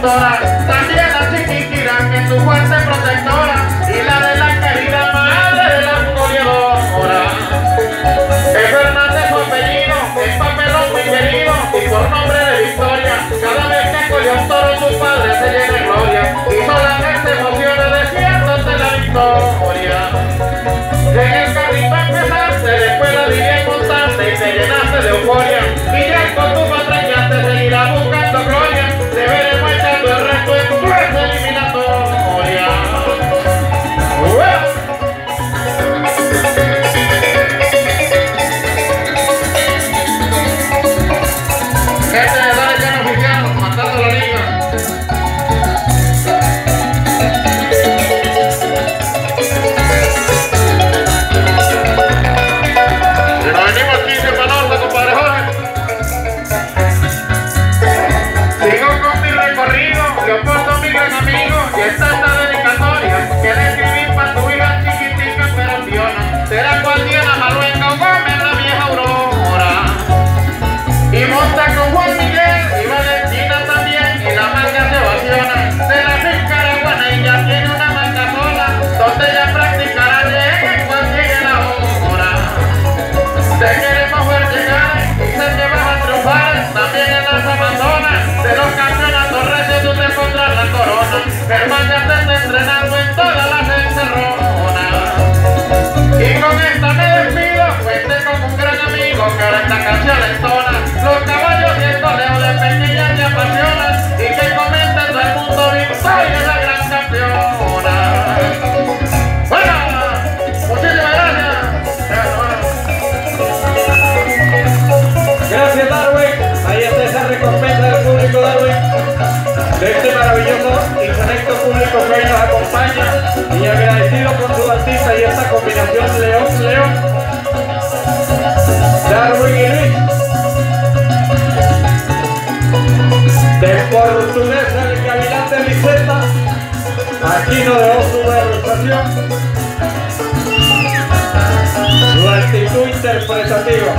todas también en las Amazonas. Será campeonato recio tú te pondrás la corona. Germán te está entrenando agradecido con su artista y esta combinación León-León, Darwin y Luis. De portuguesa el caminante Vicenta, aquí no dejó su demostración, su actitud interpretativa.